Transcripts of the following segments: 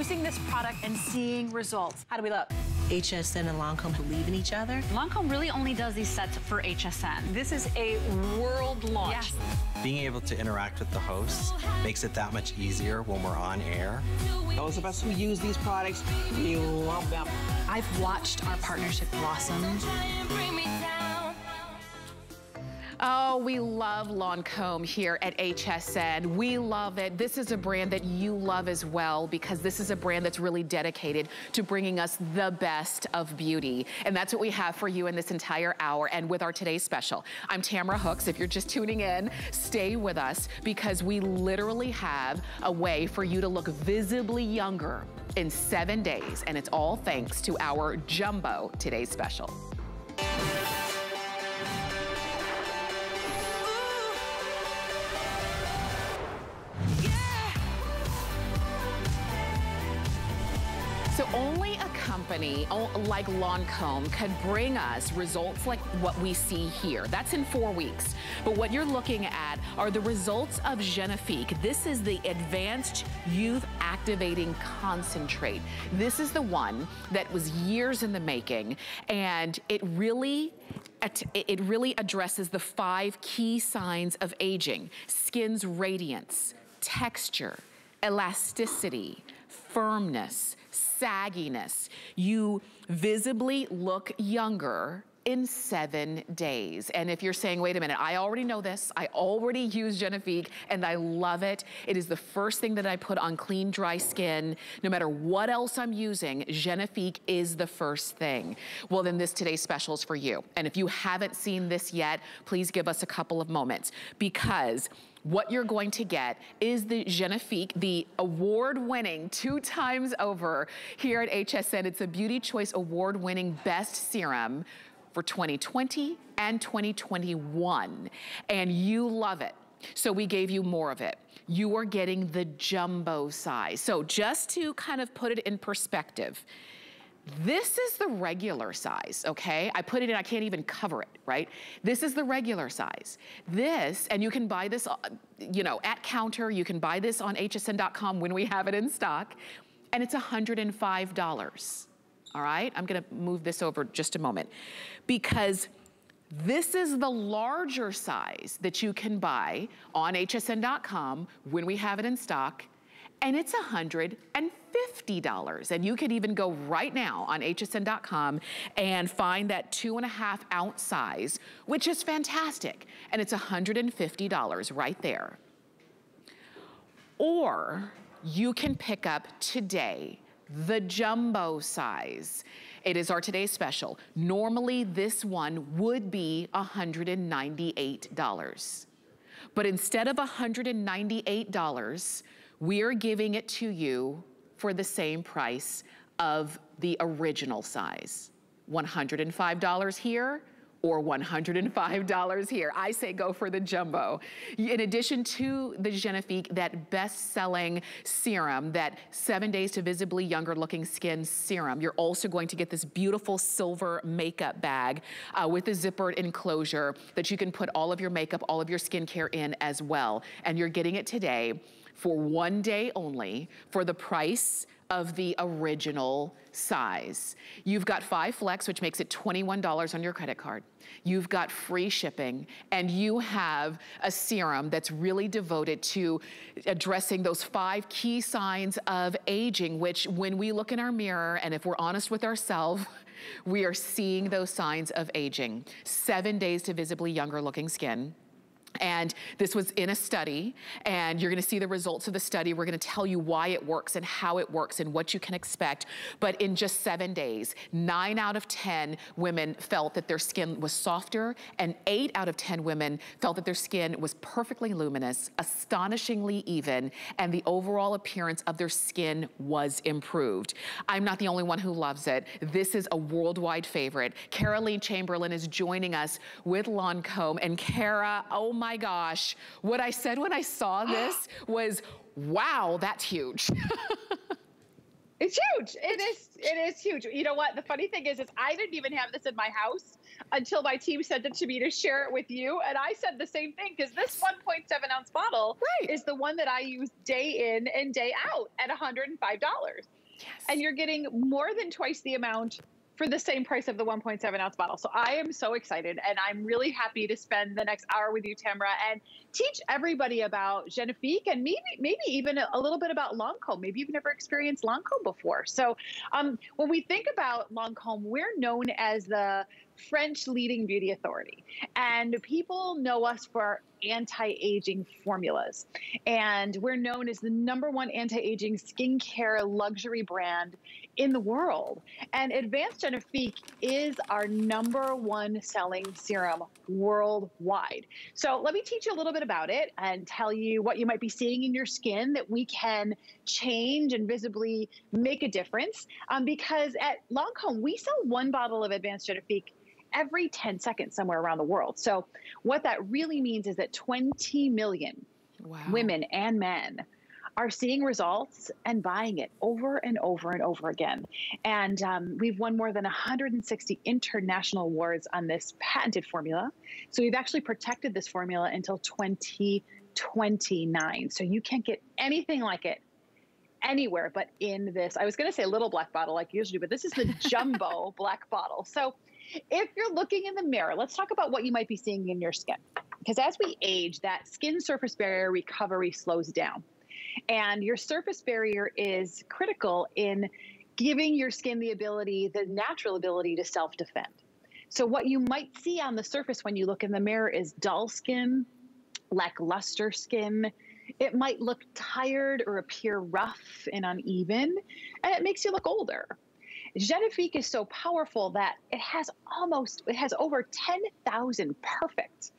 using this product and seeing results. How do we look? HSN and Lancome believe in each other. Lancome really only does these sets for HSN. This is a world launch. Yes. Being able to interact with the hosts makes it that much easier when we're on air. Those of us who use these products, we love them. I've watched our partnership blossom. Oh, we love Lancome here at HSN. We love it. This is a brand that you love as well because this is a brand that's really dedicated to bringing us the best of beauty. And that's what we have for you in this entire hour and with our today's special. I'm Tamara Hooks. If you're just tuning in, stay with us because we literally have a way for you to look visibly younger in seven days. And it's all thanks to our Jumbo Today's Special. So only a company like Lancome could bring us results like what we see here. That's in four weeks. But what you're looking at are the results of Genifique. This is the Advanced Youth Activating Concentrate. This is the one that was years in the making, and it really it really addresses the five key signs of aging. Skin's radiance, texture, elasticity, firmness, sagginess. You visibly look younger in seven days. And if you're saying, wait a minute, I already know this. I already use Genifique and I love it. It is the first thing that I put on clean, dry skin. No matter what else I'm using, Genifique is the first thing. Well, then this today's special is for you. And if you haven't seen this yet, please give us a couple of moments because what you're going to get is the Genifique, the award-winning two times over here at HSN. It's a Beauty Choice award-winning best serum for 2020 and 2021. And you love it. So we gave you more of it. You are getting the jumbo size. So just to kind of put it in perspective, this is the regular size, okay? I put it in, I can't even cover it, right? This is the regular size. This, and you can buy this, uh, you know, at counter, you can buy this on hsn.com when we have it in stock, and it's $105, all right? I'm gonna move this over just a moment because this is the larger size that you can buy on hsn.com when we have it in stock, and it's $150. And you can even go right now on hsn.com and find that two and a half ounce size, which is fantastic. And it's $150 right there. Or you can pick up today the jumbo size. It is our today's special. Normally this one would be $198. But instead of $198, we're giving it to you for the same price of the original size. $105 here, or $105 here. I say go for the jumbo. In addition to the Genifique, that best-selling serum, that seven days to visibly younger looking skin serum, you're also going to get this beautiful silver makeup bag uh, with a zippered enclosure that you can put all of your makeup, all of your skincare in as well. And you're getting it today for one day only for the price of the original size. You've got five flex, which makes it $21 on your credit card. You've got free shipping, and you have a serum that's really devoted to addressing those five key signs of aging, which when we look in our mirror, and if we're honest with ourselves, we are seeing those signs of aging. Seven days to visibly younger looking skin and this was in a study, and you're gonna see the results of the study. We're gonna tell you why it works and how it works and what you can expect. But in just seven days, nine out of 10 women felt that their skin was softer, and eight out of 10 women felt that their skin was perfectly luminous, astonishingly even, and the overall appearance of their skin was improved. I'm not the only one who loves it. This is a worldwide favorite. Cara Lee Chamberlain is joining us with Lancome, and Cara, oh my gosh. What I said when I saw this was, wow, that's huge. it's It's huge. It is. It is huge. You know what? The funny thing is, is I didn't even have this in my house until my team sent it to me to share it with you, and I said the same thing because this 1.7 ounce bottle right. is the one that I use day in and day out at 105 dollars. Yes. And you're getting more than twice the amount for the same price of the 1.7 ounce bottle. So I am so excited and I'm really happy to spend the next hour with you, Tamara, and teach everybody about Genifique and maybe maybe even a little bit about Lancome. Maybe you've never experienced Lancome before. So um, when we think about Lancome, we're known as the French leading beauty authority. And people know us for our anti aging formulas. And we're known as the number one anti aging skincare luxury brand in the world. And Advanced Genifique is our number one selling serum worldwide. So let me teach you a little bit about it and tell you what you might be seeing in your skin that we can change and visibly make a difference. Um, because at Lancome, we sell one bottle of Advanced Genifique every 10 seconds somewhere around the world. So, what that really means is that 20 million wow. women and men are seeing results and buying it over and over and over again. And um, we've won more than 160 international awards on this patented formula. So we've actually protected this formula until 2029. So you can't get anything like it anywhere but in this. I was going to say little black bottle like usually, do, but this is the jumbo black bottle. So if you're looking in the mirror, let's talk about what you might be seeing in your skin. Because as we age, that skin surface barrier recovery slows down. And your surface barrier is critical in giving your skin the ability, the natural ability to self defend. So, what you might see on the surface when you look in the mirror is dull skin, lackluster skin. It might look tired or appear rough and uneven, and it makes you look older. Genifique is so powerful that it has almost, it has over 10,000 perfect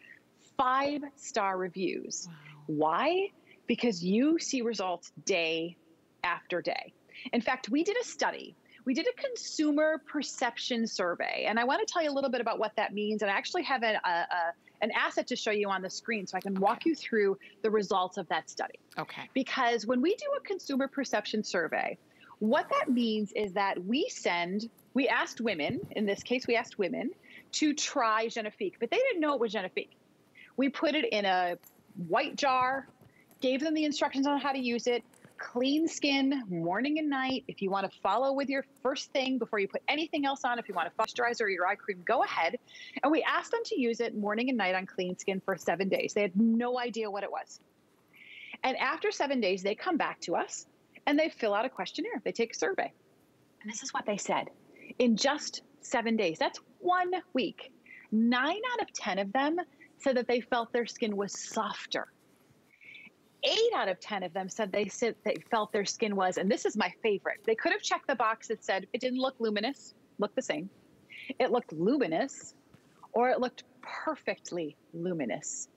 five star reviews. Wow. Why? Because you see results day after day. In fact, we did a study. We did a consumer perception survey, and I want to tell you a little bit about what that means. And I actually have a, a, a an asset to show you on the screen so I can okay. walk you through the results of that study. Okay. Because when we do a consumer perception survey, what that means is that we send, we asked women, in this case, we asked women to try Genifique, but they didn't know it was Genifique. We put it in a white jar, gave them the instructions on how to use it, clean skin morning and night. If you want to follow with your first thing before you put anything else on, if you want a moisturizer or your eye cream, go ahead. And we asked them to use it morning and night on clean skin for seven days. They had no idea what it was. And after seven days, they come back to us and they fill out a questionnaire. They take a survey. And this is what they said. In just seven days, that's one week, nine out of 10 of them said that they felt their skin was softer. Eight out of 10 of them said they said they felt their skin was, and this is my favorite. They could have checked the box that said it didn't look luminous, looked the same. It looked luminous, or it looked perfectly luminous.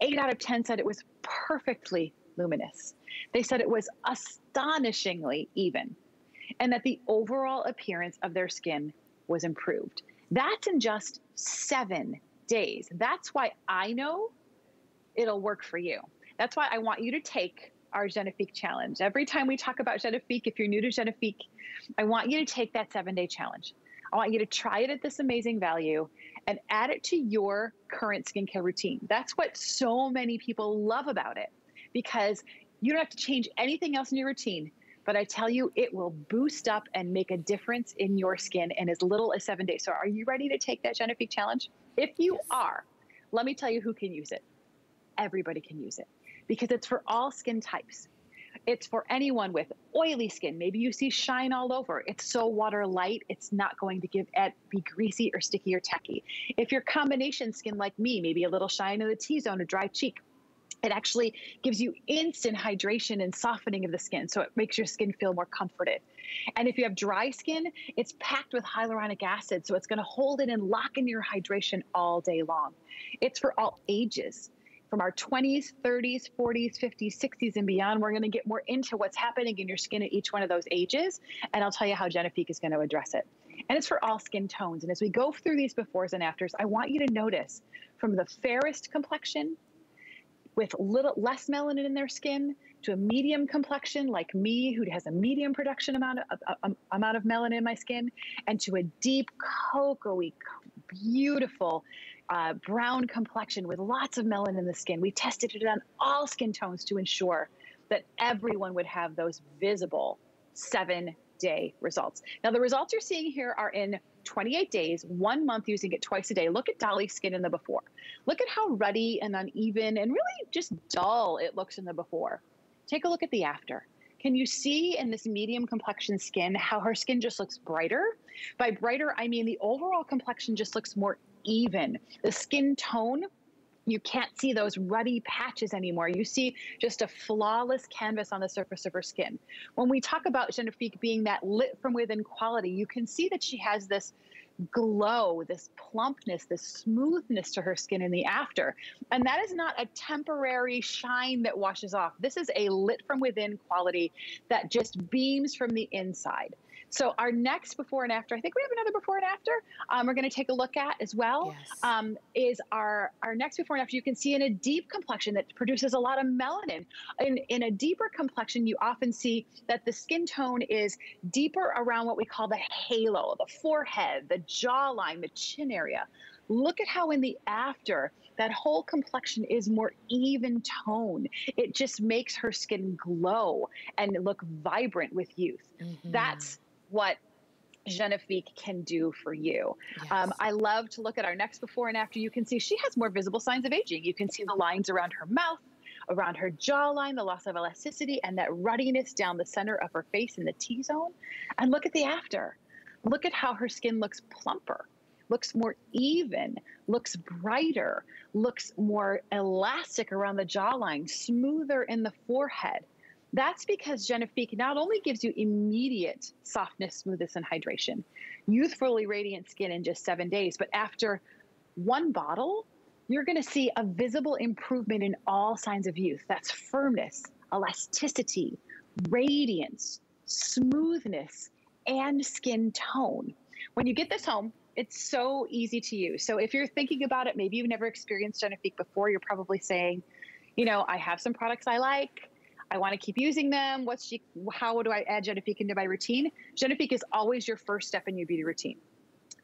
Eight out of 10 said it was perfectly luminous. They said it was astonishingly even and that the overall appearance of their skin was improved. That's in just seven days. That's why I know it'll work for you. That's why I want you to take our Genifique challenge. Every time we talk about Genifique, if you're new to Genifique, I want you to take that seven day challenge. I want you to try it at this amazing value and add it to your current skincare routine. That's what so many people love about it because you don't have to change anything else in your routine. But I tell you, it will boost up and make a difference in your skin in as little as seven days. So, are you ready to take that Genifique challenge? If you yes. are, let me tell you who can use it. Everybody can use it because it's for all skin types. It's for anyone with oily skin. Maybe you see shine all over. It's so water light, it's not going to give it be greasy or sticky or tacky. If you're combination skin like me, maybe a little shine in the T zone, a dry cheek, it actually gives you instant hydration and softening of the skin. So it makes your skin feel more comforted. And if you have dry skin, it's packed with hyaluronic acid. So it's going to hold it and lock in your hydration all day long. It's for all ages. From our 20s, 30s, 40s, 50s, 60s, and beyond, we're going to get more into what's happening in your skin at each one of those ages. And I'll tell you how Genifique is going to address it. And it's for all skin tones. And as we go through these befores and afters, I want you to notice from the fairest complexion with little less melanin in their skin to a medium complexion like me, who has a medium production amount of, uh, amount of melanin in my skin, and to a deep, cocoa beautiful uh, brown complexion with lots of melanin in the skin. We tested it on all skin tones to ensure that everyone would have those visible seven day results. Now, the results you're seeing here are in 28 days, one month using it twice a day. Look at Dolly's skin in the before. Look at how ruddy and uneven and really just dull it looks in the before. Take a look at the after. Can you see in this medium complexion skin how her skin just looks brighter? By brighter, I mean the overall complexion just looks more even. The skin tone you can't see those ruddy patches anymore. You see just a flawless canvas on the surface of her skin. When we talk about Genifique being that lit from within quality, you can see that she has this glow, this plumpness, this smoothness to her skin in the after. And that is not a temporary shine that washes off. This is a lit from within quality that just beams from the inside. So our next before and after, I think we have another before and after. Um, we're going to take a look at as well. Yes. Um, is our our next before and after? You can see in a deep complexion that produces a lot of melanin. In in a deeper complexion, you often see that the skin tone is deeper around what we call the halo, the forehead, the jawline, the chin area. Look at how in the after that whole complexion is more even tone. It just makes her skin glow and look vibrant with youth. Mm-hmm. That's what Genifique can do for you. Yes. Um, I love to look at our next before and after. You can see she has more visible signs of aging. You can see the lines around her mouth, around her jawline, the loss of elasticity, and that ruddiness down the center of her face in the T zone. And look at the after. Look at how her skin looks plumper, looks more even, looks brighter, looks more elastic around the jawline, smoother in the forehead. That's because Genifique not only gives you immediate softness, smoothness, and hydration, youthfully radiant skin in just seven days, but after one bottle, you're going to see a visible improvement in all signs of youth. That's firmness, elasticity, radiance, smoothness, and skin tone. When you get this home, it's so easy to use. So if you're thinking about it, maybe you've never experienced Genifique before, you're probably saying, you know, I have some products I like. I want to keep using them. What's she, how do I add Genifique into my routine? Genifique is always your first step in your beauty routine.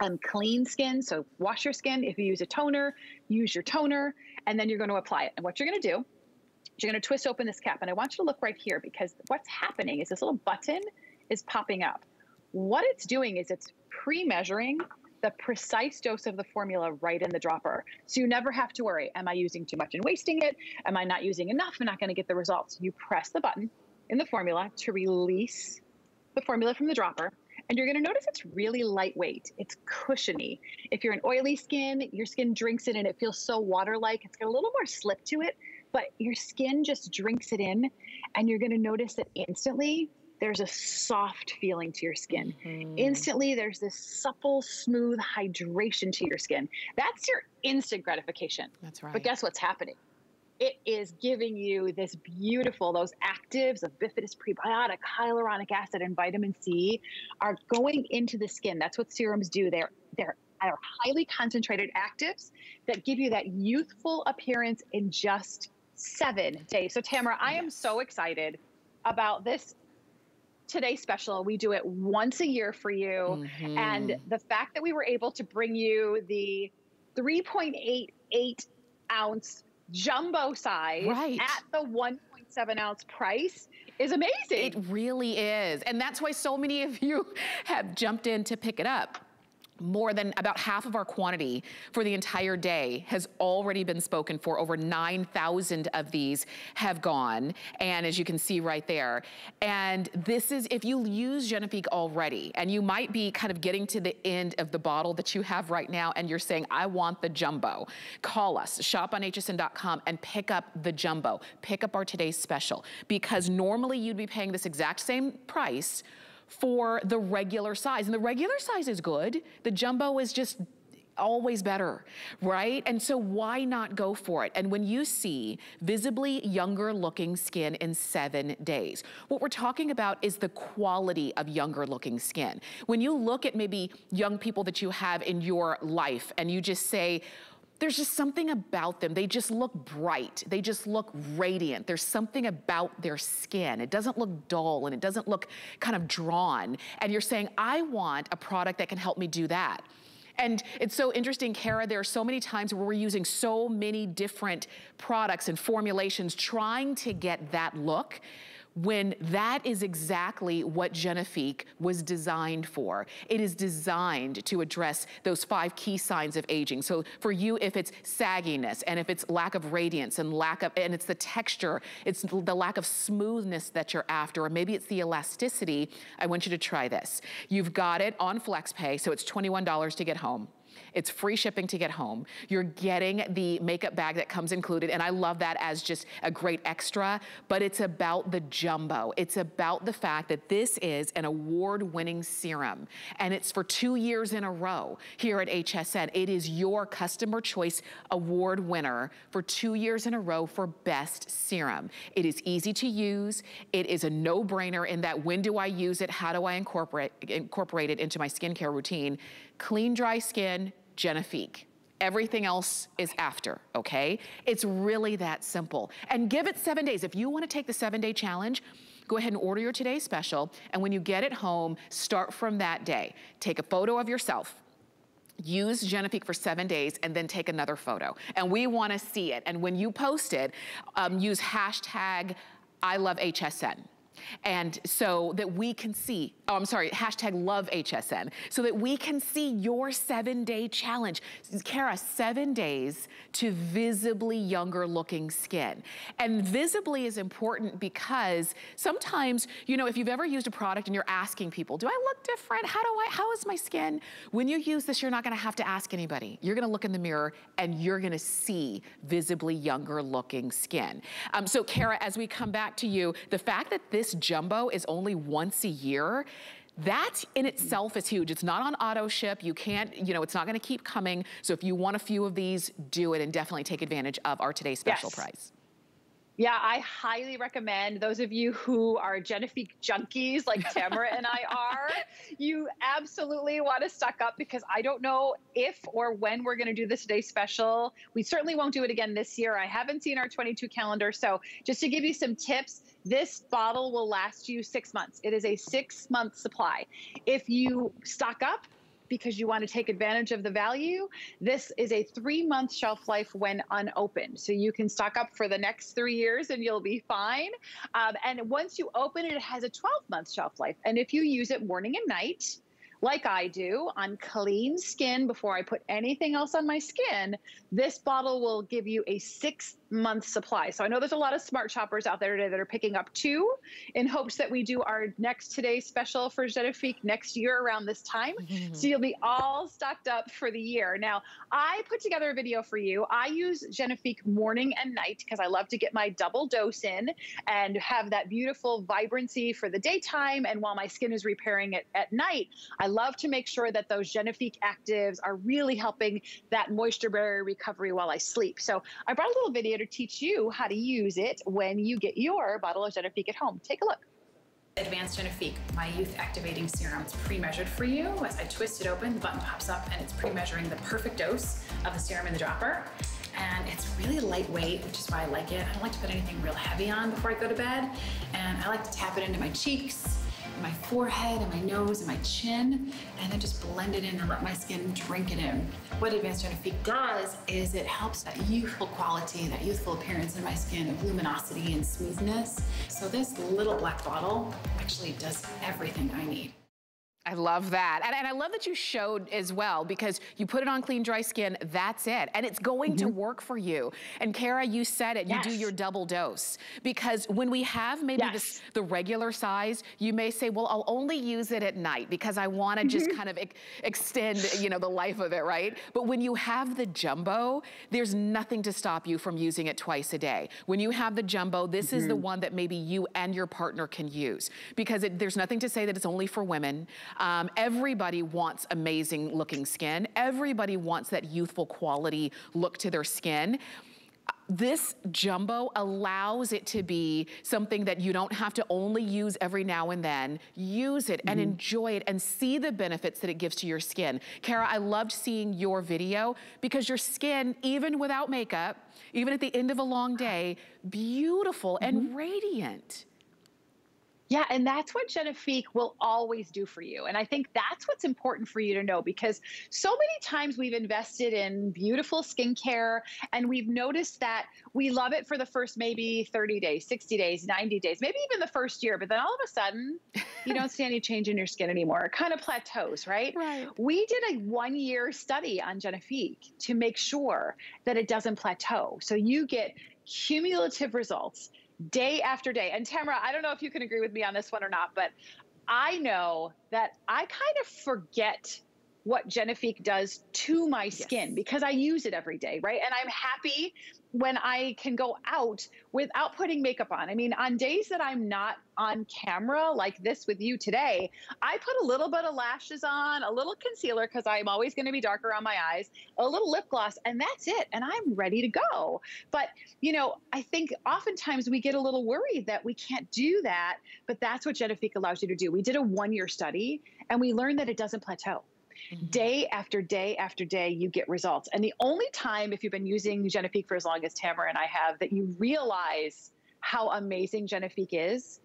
Um, clean skin, so wash your skin. If you use a toner, use your toner, and then you're going to apply it. And what you're going to do, is you're going to twist open this cap. And I want you to look right here because what's happening is this little button is popping up. What it's doing is it's pre-measuring the precise dose of the formula right in the dropper. So you never have to worry, am I using too much and wasting it? Am I not using enough and not going to get the results? You press the button in the formula to release the formula from the dropper. And you're going to notice it's really lightweight. It's cushiony. If you're an oily skin, your skin drinks it and it feels so water-like. It's got a little more slip to it, but your skin just drinks it in. And you're going to notice that instantly there's a soft feeling to your skin. Mm-hmm. Instantly, there's this supple, smooth hydration to your skin. That's your instant gratification. That's right. But guess what's happening? It is giving you this beautiful, those actives of bifidus prebiotic, hyaluronic acid, and vitamin C are going into the skin. That's what serums do. They're, they're are highly concentrated actives that give you that youthful appearance in just seven days. So, Tamara, I am so excited about this Today Special. We do it once a year for you. Mm-hmm. And the fact that we were able to bring you the 3.88 ounce jumbo size right. at the 1.7 ounce price is amazing. It really is. And that's why so many of you have jumped in to pick it up more than about half of our quantity for the entire day has already been spoken for. Over 9,000 of these have gone. And as you can see right there. And this is, if you use Genifique already, and you might be kind of getting to the end of the bottle that you have right now, and you're saying, I want the jumbo, call us, shop on hsn.com and pick up the jumbo. Pick up our today's special. Because normally you'd be paying this exact same price for the regular size. And the regular size is good. The jumbo is just always better, right? And so why not go for it? And when you see visibly younger looking skin in seven days, what we're talking about is the quality of younger looking skin. When you look at maybe young people that you have in your life and you just say, there's just something about them. They just look bright. They just look radiant. There's something about their skin. It doesn't look dull and it doesn't look kind of drawn. And you're saying, I want a product that can help me do that. And it's so interesting, Cara, there are so many times where we're using so many different products and formulations trying to get that look when that is exactly what Genifique was designed for. It is designed to address those five key signs of aging. So for you, if it's sagginess and if it's lack of radiance and lack of, and it's the texture, it's the lack of smoothness that you're after, or maybe it's the elasticity, I want you to try this. You've got it on FlexPay, so it's $21 to get home. It's free shipping to get home. You're getting the makeup bag that comes included, and I love that as just a great extra, but it's about the jumbo. It's about the fact that this is an award-winning serum, and it's for two years in a row here at HSN. It is your customer choice award winner for two years in a row for best serum. It is easy to use. It is a no-brainer in that when do I use it? How do I incorporate, incorporate it into my skincare routine? Clean, dry skin, Genifique. Everything else is after, okay? It's really that simple. And give it seven days. If you wanna take the seven day challenge, go ahead and order your today's special. And when you get it home, start from that day. Take a photo of yourself, use Genifique for seven days and then take another photo. And we wanna see it. And when you post it, um, use hashtag I love HSN. And so that we can see, oh, I'm sorry, hashtag love HSN, so that we can see your seven day challenge. Cara, seven days to visibly younger looking skin. And visibly is important because sometimes, you know, if you've ever used a product and you're asking people, do I look different? How do I, how is my skin? When you use this, you're not gonna have to ask anybody. You're gonna look in the mirror and you're gonna see visibly younger looking skin. Um, so Cara, as we come back to you, the fact that this jumbo is only once a year, that in itself is huge. It's not on auto ship. You can't, you know, it's not gonna keep coming. So if you want a few of these, do it and definitely take advantage of our today's special yes. price. Yeah, I highly recommend those of you who are Genifique junkies like Tamara and I are, you absolutely want to stock up because I don't know if or when we're going to do this today special. We certainly won't do it again this year. I haven't seen our 22 calendar. So just to give you some tips, this bottle will last you six months. It is a six month supply. If you stock up, because you want to take advantage of the value. This is a three month shelf life when unopened. So you can stock up for the next three years and you'll be fine. Um, and once you open it, it has a 12 month shelf life. And if you use it morning and night, like I do on clean skin before I put anything else on my skin, this bottle will give you a six month supply. So I know there's a lot of smart shoppers out there today that are picking up two in hopes that we do our next today special for Genifique next year around this time. so mm-hmm. you'll be all stocked up for the year. Now, I put together a video for you. I use Genifique morning and night because I love to get my double dose in and have that beautiful vibrancy for the daytime. And while my skin is repairing it at night, I love to make sure that those Genifique actives are really helping that moisture barrier recovery while I sleep. So I brought a little video to teach you how to use it when you get your bottle of Genifique at home. Take a look. Advanced Genifique, my youth activating serum. It's pre-measured for you. As I twist it open, the button pops up and it's pre-measuring the perfect dose of the serum in the dropper. And it's really lightweight, which is why I like it. I don't like to put anything real heavy on before I go to bed. And I like to tap it into my cheeks, my forehead and my nose and my chin, and then just blend it in and let my skin drink it in. What Advanced Genifique does is it helps that youthful quality, that youthful appearance in my skin of luminosity and smoothness. So this little black bottle actually does everything I need. I love that. And, and, I love that you showed as well because you put it on clean, dry skin, that's it. And it's going mm -hmm. to mm-hmm. work for you. And Cara, you said it, yes. you do your double dose. Because when we have maybe yes. this, the regular size, you may say, well, I'll only use it at night because I wanna mm -hmm. just mm-hmm. kind of ex extend, you know, the life of it, right? But when you have the jumbo, there's nothing to stop you from using it twice a day. When you have the jumbo, this mm -hmm. is the mm-hmm. one that maybe you and your partner can use. Because it, there's nothing to say that it's only for women. Um, everybody wants amazing looking skin. Everybody wants that youthful quality look to their skin. this jumbo allows it to be something that you don't have to only use every now and then. Use it mm -hmm. and mm-hmm. enjoy it and see the benefits that it gives to your skin. Cara, I loved seeing your video because your skin, even without makeup, even at the end of a long day, beautiful mm -hmm. and mm-hmm. radiant. Yeah, and that's what Genifique will always do for you. And I think that's what's important for you to know because so many times we've invested in beautiful skincare and we've noticed that we love it for the first maybe 30 days, 60 days, 90 days, maybe even the first year. But then all of a sudden, you don't see any change in your skin anymore. It kind of plateaus, right? Right. We did a one year study on Genifique to make sure that it doesn't plateau. So you get cumulative results day after day. And Tamara, I don't know if you can agree with me on this one or not, but I know that I kind of forget what Genifique does to my skin yes. because I use it every day, right? And I'm happy when I can go out without putting makeup on. I mean, on days that I'm not on camera like this with you today, I put a little bit of lashes on, a little concealer because I'm always going to be darker on my eyes, a little lip gloss, and that's it. And I'm ready to go. But, you know, I think oftentimes we get a little worried that we can't do that, but that's what Genifique allows you to do. We did a one year study and we learned that it doesn't plateau. Mm-hmm. Day after day after day, you get results. And the only time, if you've been using Genifique for as long as Tamara and I have, that you realize how amazing Genifique is,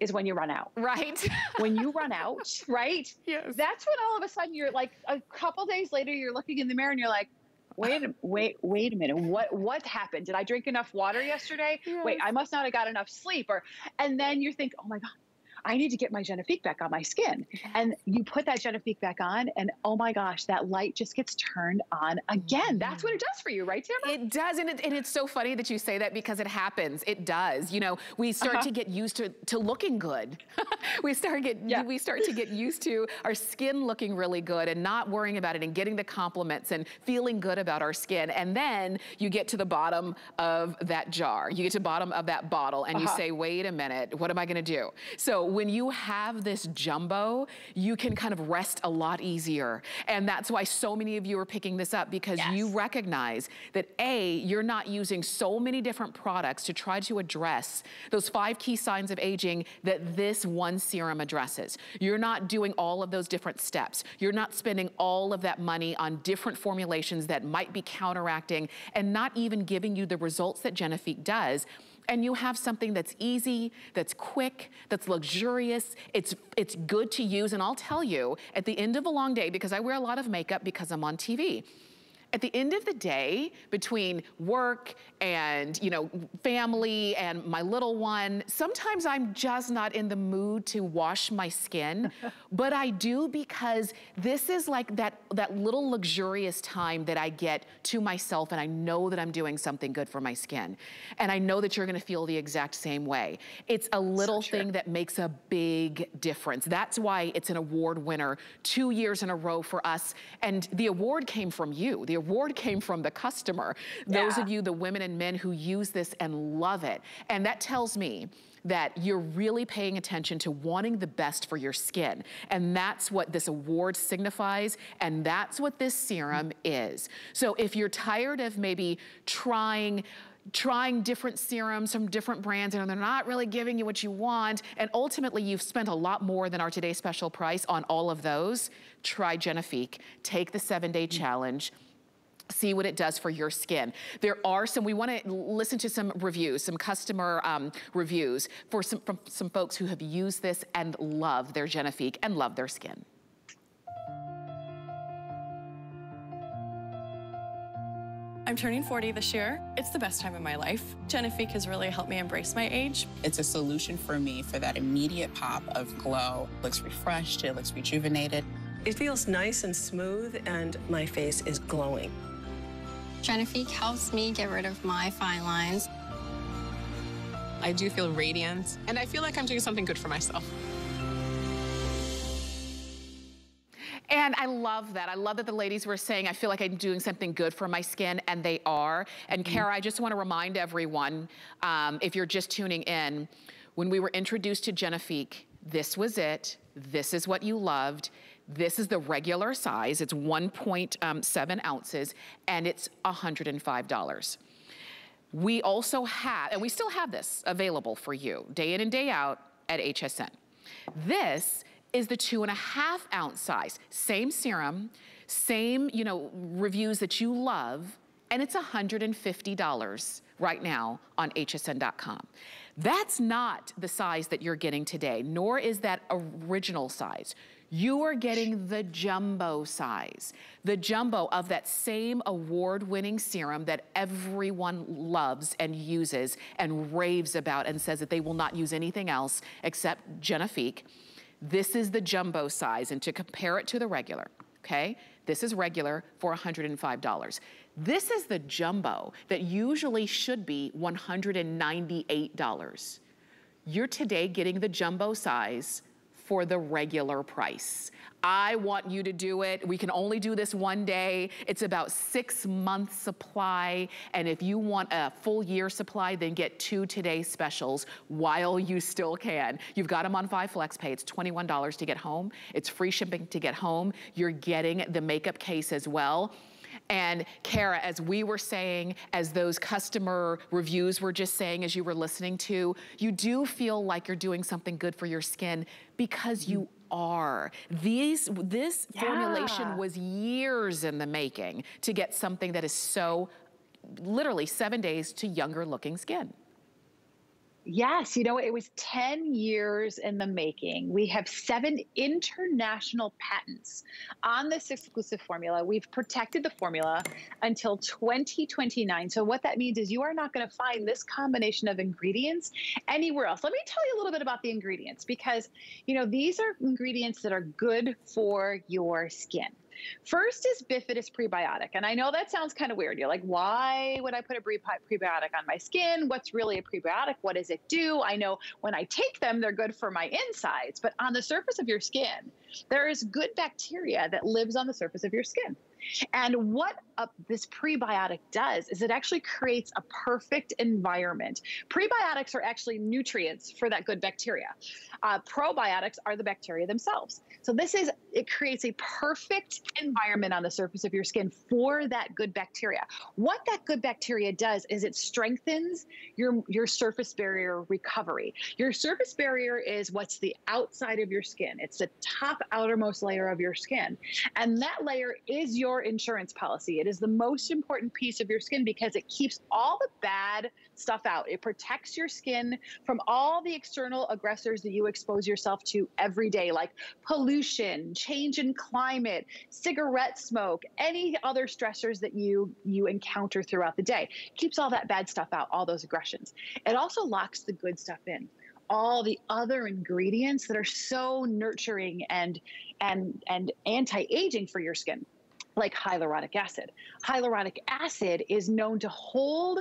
is when you run out. Right. when you run out, right? Yes. That's when all of a sudden you're like a couple days later, you're looking in the mirror and you're like, wait, wait, wait a minute. What what happened? Did I drink enough water yesterday? Yes. Wait, I must not have got enough sleep. Or and then you think, oh my God, I need to get my Genifique back on my skin. And you put that Genifique back on, and oh my gosh, that light just gets turned on again. That's what it does for you, right, Tamara? It does, and, it, and it's so funny that you say that because it happens. It does. You know, we start uh -huh. to get used to, to looking good. we start get yeah. we start to get used to our skin looking really good and not worrying about it and getting the compliments and feeling good about our skin. And then you get to the bottom of that jar. You get to the bottom of that bottle and uh -huh. you uh-huh. say, wait a minute, what am I gonna do? So when you have this jumbo, you can kind of rest a lot easier. And that's why so many of you are picking this up because yes. you recognize that A, you're not using so many different products to try to address those five key signs of aging that this one serum addresses. You're not doing all of those different steps. You're not spending all of that money on different formulations that might be counteracting and not even giving you the results that Genifique does and you have something that's easy, that's quick, that's luxurious, it's, it's good to use. And I'll tell you, at the end of a long day, because I wear a lot of makeup because I'm on TV, at the end of the day, between work and, you know, family and my little one, sometimes I'm just not in the mood to wash my skin, but I do because this is like that, that little luxurious time that I get to myself and I know that I'm doing something good for my skin. And I know that you're gonna feel the exact same way. It's a little so thing that makes a big difference. That's why it's an award winner two years in a row for us. And the award came from you. The award came from the customer. Yeah. Those of you, the women and men who use this and love it. And that tells me that you're really paying attention to wanting the best for your skin. And that's what this award signifies, and that's what this serum is. So if you're tired of maybe trying trying different serums from different brands and they're not really giving you what you want, and ultimately you've spent a lot more than our today's special price on all of those, try Genifique. Take the seven-day challenge see what it does for your skin. There are some, we wanna listen to some reviews, some customer um, reviews for some, from some folks who have used this and love their Genifique and love their skin. I'm turning 40 this year. It's the best time of my life. Genifique has really helped me embrace my age. It's a solution for me for that immediate pop of glow. It looks refreshed, it looks rejuvenated. It feels nice and smooth, and my face is glowing. Genifique helps me get rid of my fine lines. I do feel radiant, and I feel like I'm doing something good for myself. And I love that. I love that the ladies were saying, I feel like I'm doing something good for my skin, and they are. And mm -hmm. Cara, I just wanna remind everyone, um, if you're just tuning in, when we were introduced to Genifique, this was it. This is what you loved. This is the regular size. It's 1.7 um, ounces and it's $105. We also have, and we still have this available for you day in and day out at HSN. This is the two and a half ounce size. Same serum, same, you know, reviews that you love, and it's $150 right now on hsn.com. That's not the size that you're getting today, nor is that original size. You are getting the jumbo size, the jumbo of that same award-winning serum that everyone loves and uses and raves about and says that they will not use anything else except Genifique. This is the jumbo size, and to compare it to the regular, okay? This is regular for $105. This is the jumbo that usually should be $198. You're today getting the jumbo size for the regular price. I want you to do it. We can only do this one day. It's about six months supply. And if you want a full year supply, then get two today specials while you still can. You've got them on five flex pay. It's $21 to get home. It's free shipping to get home. You're getting the makeup case as well. And Cara, as we were saying, as those customer reviews were just saying, as you were listening to, you do feel like you're doing something good for your skin because you are. These, this yeah. formulation was years in the making to get something that is so literally seven days to younger looking skin. Yes, you know, it was 10 years in the making. We have seven international patents on this exclusive formula. We've protected the formula until 2029. So, what that means is you are not going to find this combination of ingredients anywhere else. Let me tell you a little bit about the ingredients because, you know, these are ingredients that are good for your skin. First is Bifidus prebiotic. And I know that sounds kind of weird. You're like, why would I put a prebiotic on my skin? What's really a prebiotic? What does it do? I know when I take them, they're good for my insides, but on the surface of your skin, there is good bacteria that lives on the surface of your skin. And what uh, this prebiotic does is it actually creates a perfect environment. Prebiotics are actually nutrients for that good bacteria. Uh, probiotics are the bacteria themselves. So this is, it creates a perfect environment on the surface of your skin for that good bacteria. What that good bacteria does is it strengthens your, your surface barrier recovery. Your surface barrier is what's the outside of your skin. It's the top outermost layer of your skin. And that layer is your insurance policy. It is the most important piece of your skin because it keeps all the bad stuff out. It protects your skin from all the external aggressors that you expose yourself to every day, like pollution, change in climate, cigarette smoke, any other stressors that you you encounter throughout the day. Keeps all that bad stuff out, all those aggressions. It also locks the good stuff in all the other ingredients that are so nurturing and and and anti-aging for your skin like hyaluronic acid. Hyaluronic acid is known to hold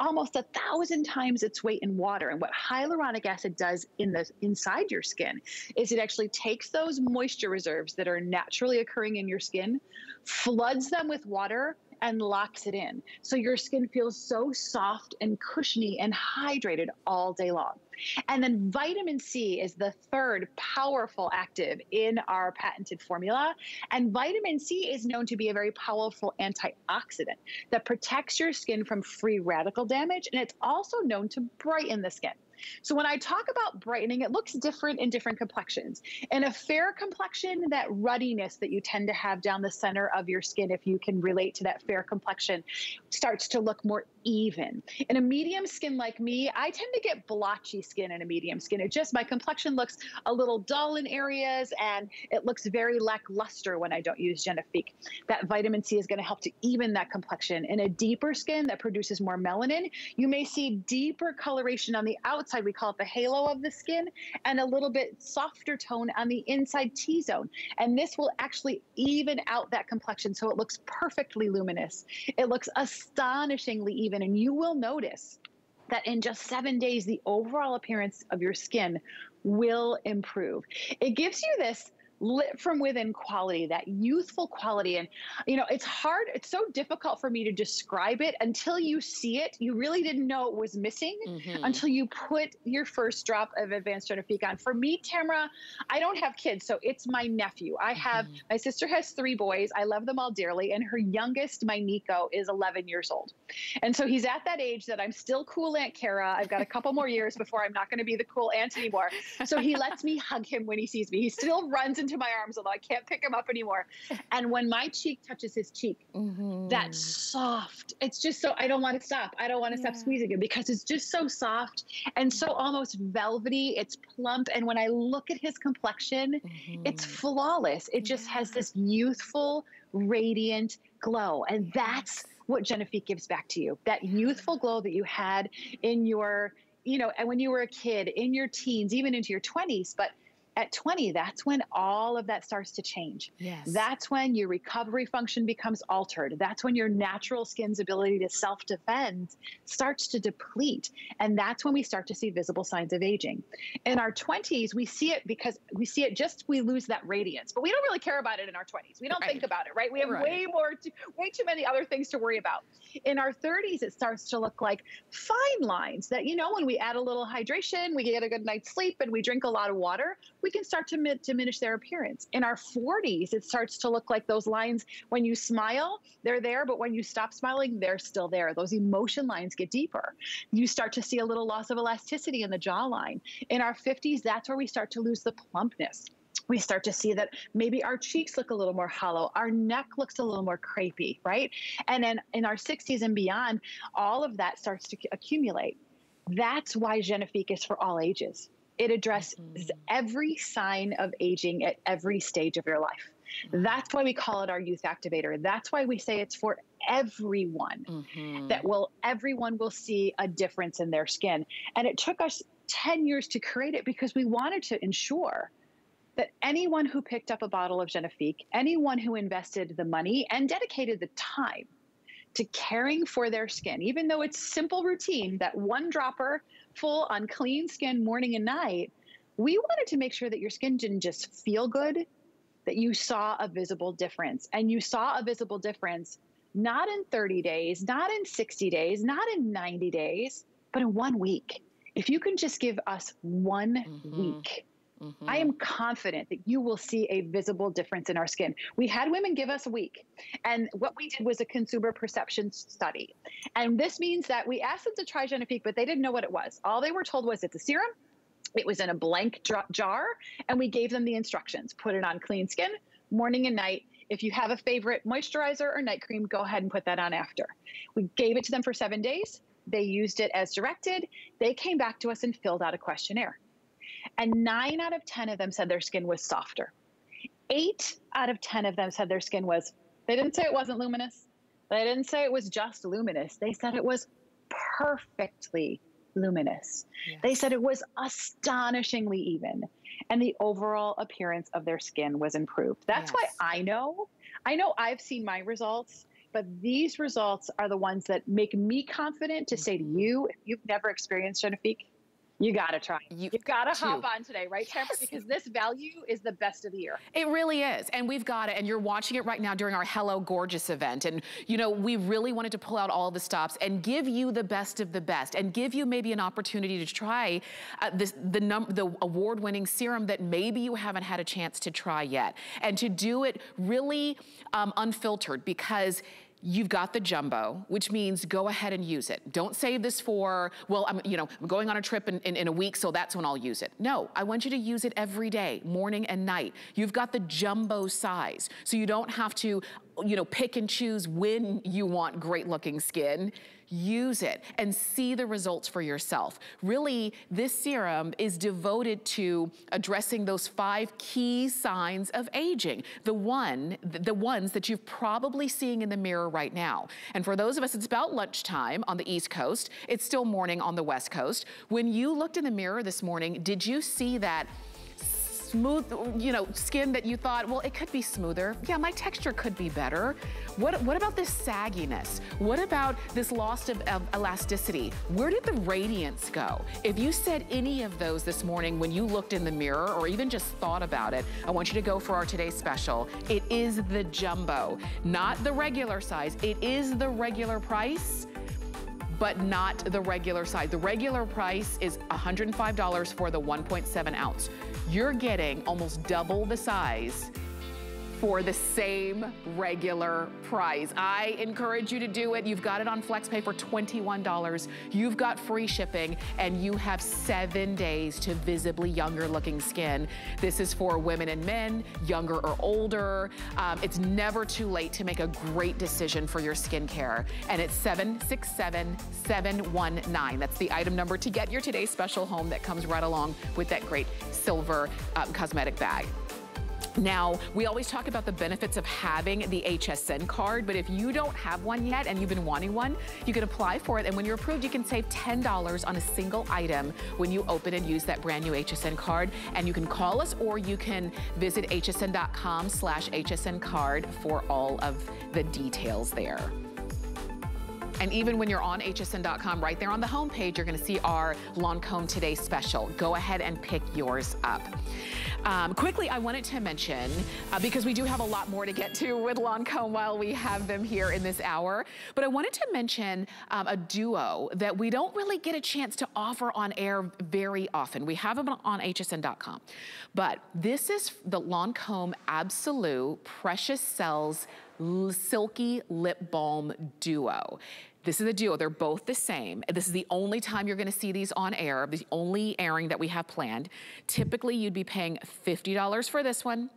almost a thousand times its weight in water. And what hyaluronic acid does in the inside your skin is it actually takes those moisture reserves that are naturally occurring in your skin, floods them with water, and locks it in. So your skin feels so soft and cushiony and hydrated all day long. And then vitamin C is the third powerful active in our patented formula. And vitamin C is known to be a very powerful antioxidant that protects your skin from free radical damage. And it's also known to brighten the skin. So when I talk about brightening, it looks different in different complexions. In a fair complexion, that ruddiness that you tend to have down the center of your skin, if you can relate to that fair complexion, starts to look more even. In a medium skin like me, I tend to get blotchy skin in a medium skin. It just, my complexion looks a little dull in areas and it looks very lackluster when I don't use Genifique. That vitamin C is going to help to even that complexion. In a deeper skin that produces more melanin, you may see deeper coloration on the outside outside, we call it the halo of the skin, and a little bit softer tone on the inside T zone. And this will actually even out that complexion so it looks perfectly luminous. It looks astonishingly even, and you will notice that in just seven days, the overall appearance of your skin will improve. It gives you this lit from within quality, that youthful quality. And, you know, it's hard, it's so difficult for me to describe it until you see it. You really didn't know it was missing mm-hmm. until you put your first drop of Advanced Genifique on. For me, Tamara, I don't have kids, so it's my nephew. I have, mm-hmm. my sister has three boys. I love them all dearly. And her youngest, my Nico, is 11 years old. And so he's at that age that I'm still cool Aunt Cara. I've got a couple more years before I'm not going to be the cool aunt anymore. So he lets me hug him when he sees me. He still runs into my arms, although I can't pick him up anymore. And when my cheek touches his cheek, mm-hmm. that's soft. It's just so, I don't want to stop. I don't want to yeah. stop squeezing him because it's just so soft and so almost velvety. It's plump. And when I look at his complexion, mm-hmm. it's flawless. It just has this youthful, radiant glow. And that's what Genifique gives back to you. That youthful glow that you had in your, you know, and when you were a kid, in your teens, even into your 20s, but at 20, that's when all of that starts to change. Yes. That's when your recovery function becomes altered. That's when your natural skin's ability to self defend starts to deplete. And that's when we start to see visible signs of aging. In our 20s, we see it because we see it just, we lose that radiance, but we don't really care about it in our 20s. We don't right. think about it, right? We have right. way more, too, way too many other things to worry about. In our 30s, it starts to look like fine lines that, you know, when we add a little hydration, we get a good night's sleep, and we drink a lot of water, we can start to mi- diminish their appearance. In our 40s, it starts to look like those lines when you smile, they're there, but when you stop smiling, they're still there. Those emotion lines get deeper. You start to see a little loss of elasticity in the jawline. In our 50s, that's where we start to lose the plumpness we start to see that maybe our cheeks look a little more hollow, our neck looks a little more crepey, right? And then in our 60s and beyond, all of that starts to accumulate. That's why Genifique is for all ages. It addresses mm-hmm. every sign of aging at every stage of your life. Mm-hmm. That's why we call it our youth activator. That's why we say it's for everyone. Mm-hmm. That will everyone will see a difference in their skin. And it took us 10 years to create it because we wanted to ensure that anyone who picked up a bottle of Genifique, anyone who invested the money and dedicated the time to caring for their skin, even though it's simple routine, that one dropper full on clean skin morning and night, we wanted to make sure that your skin didn't just feel good, that you saw a visible difference. And you saw a visible difference not in 30 days, not in 60 days, not in 90 days, but in one week. If you can just give us one mm-hmm. week Mm-hmm. I am confident that you will see a visible difference in our skin. We had women give us a week, and what we did was a consumer perception study. And this means that we asked them to try Genifique, but they didn't know what it was. All they were told was it's a serum. It was in a blank jar, and we gave them the instructions put it on clean skin, morning and night. If you have a favorite moisturizer or night cream, go ahead and put that on after. We gave it to them for seven days. They used it as directed. They came back to us and filled out a questionnaire. And nine out of 10 of them said their skin was softer. Eight out of 10 of them said their skin was, they didn't say it wasn't luminous. They didn't say it was just luminous. They said it was perfectly luminous. Yes. They said it was astonishingly even. And the overall appearance of their skin was improved. That's yes. why I know, I know I've seen my results, but these results are the ones that make me confident to say to mm-hmm. you, if you've never experienced Genifique, you got to try. You, have got to hop on today, right, yes. Because this value is the best of the year. It really is. And we've got it. And you're watching it right now during our Hello Gorgeous event. And, you know, we really wanted to pull out all the stops and give you the best of the best and give you maybe an opportunity to try uh, this, the, the award-winning serum that maybe you haven't had a chance to try yet. And to do it really um, unfiltered because you've got the jumbo, which means go ahead and use it. Don't save this for, well, I'm, you know, I'm going on a trip in, in, in, a week, so that's when I'll use it. No, I want you to use it every day, morning and night. You've got the jumbo size, so you don't have to, you know, pick and choose when you want great looking skin use it and see the results for yourself. Really, this serum is devoted to addressing those five key signs of aging, the one, the ones that you've probably seeing in the mirror right now. And for those of us, it's about lunchtime on the East Coast. It's still morning on the West Coast. When you looked in the mirror this morning, did you see that smooth, you know, skin that you thought, well, it could be smoother. Yeah, my texture could be better. What, what about this sagginess? What about this loss of, of elasticity? Where did the radiance go? If you said any of those this morning when you looked in the mirror or even just thought about it, I want you to go for our today's special. It is the jumbo, not the regular size. It is the regular price but not the regular size. The regular price is $105 for the 1.7 ounce. You're getting almost double the size for the same regular price. I encourage you to do it. You've got it on FlexPay for $21. You've got free shipping and you have seven days to visibly younger looking skin. This is for women and men, younger or older. Um, it's never too late to make a great decision for your skincare. And it's 767719. That's the item number to get your today's special home that comes right along with that great silver um, cosmetic bag. Now, we always talk about the benefits of having the HSN card, but if you don't have one yet and you've been wanting one, you can apply for it. And when you're approved, you can save $10 on a single item when you open and use that brand new HSN card. And you can call us or you can visit hsn.com slash HSN card for all of the details there. And even when you're on hsn.com, right there on the homepage, you're gonna see our Lancome Today special. Go ahead and pick yours up. Um, quickly, I wanted to mention, uh, because we do have a lot more to get to with Lancome while we have them here in this hour, but I wanted to mention um, a duo that we don't really get a chance to offer on air very often. We have them on hsn.com. But this is the Lancome Absolute Precious Cells Silky Lip Balm Duo. This is a duo, they're both the same. This is the only time you're gonna see these on air, the only airing that we have planned. Typically, you'd be paying $50 for this one,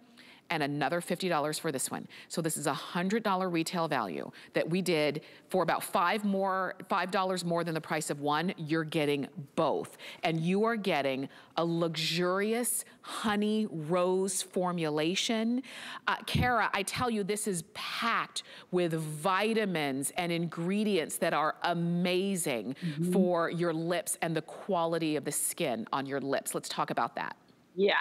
and another $50 for this one. So this is a $100 retail value that we did for about five more, $5 more than the price of one, you're getting both. And you are getting a luxurious honey rose formulation. Uh, Cara, I tell you, this is packed with vitamins and ingredients that are amazing mm -hmm. for your lips and the quality of the skin on your lips. Let's talk about that. Yeah,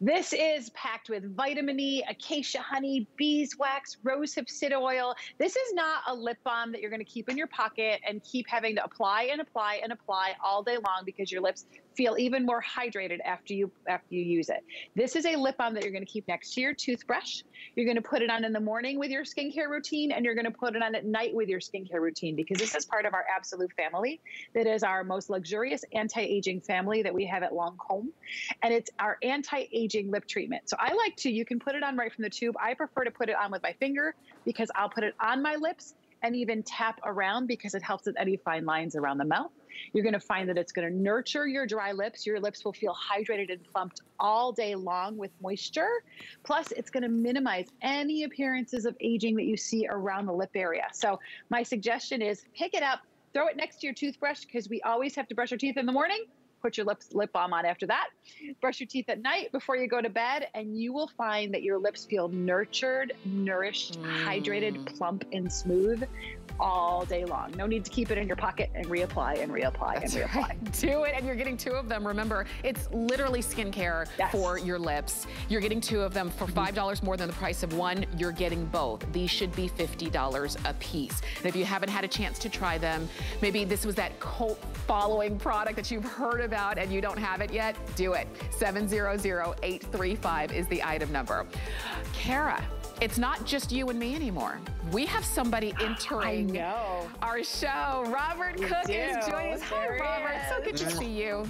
this is packed with vitamin E, acacia honey, beeswax, rosehip seed oil. This is not a lip balm that you're going to keep in your pocket and keep having to apply and apply and apply all day long because your lips feel even more hydrated after you after you use it. This is a lip balm that you're going to keep next to your toothbrush. You're going to put it on in the morning with your skincare routine and you're going to put it on at night with your skincare routine because this is part of our absolute family that is our most luxurious anti-aging family that we have at Lancome and it's our anti-aging lip treatment. So I like to you can put it on right from the tube. I prefer to put it on with my finger because I'll put it on my lips and even tap around because it helps with any fine lines around the mouth. You're going to find that it's going to nurture your dry lips. Your lips will feel hydrated and plumped all day long with moisture. Plus, it's going to minimize any appearances of aging that you see around the lip area. So, my suggestion is pick it up, throw it next to your toothbrush because we always have to brush our teeth in the morning put your lips lip balm on after that. Brush your teeth at night before you go to bed, and you will find that your lips feel nurtured, nourished, mm. hydrated, plump, and smooth all day long. No need to keep it in your pocket and reapply and reapply That's and reapply. Right. Do it, and you're getting two of them. Remember, it's literally skincare yes. for your lips. You're getting two of them for $5 mm-hmm. more than the price of one. You're getting both. These should be $50 a piece. And if you haven't had a chance to try them, maybe this was that cult following product that you've heard about and you don't have it yet, do it. 700-835 is the item number. Cara, it's not just you and me anymore. We have somebody entering our show. Robert we Cook do. is joining us. Hi, Robert. So good to see you.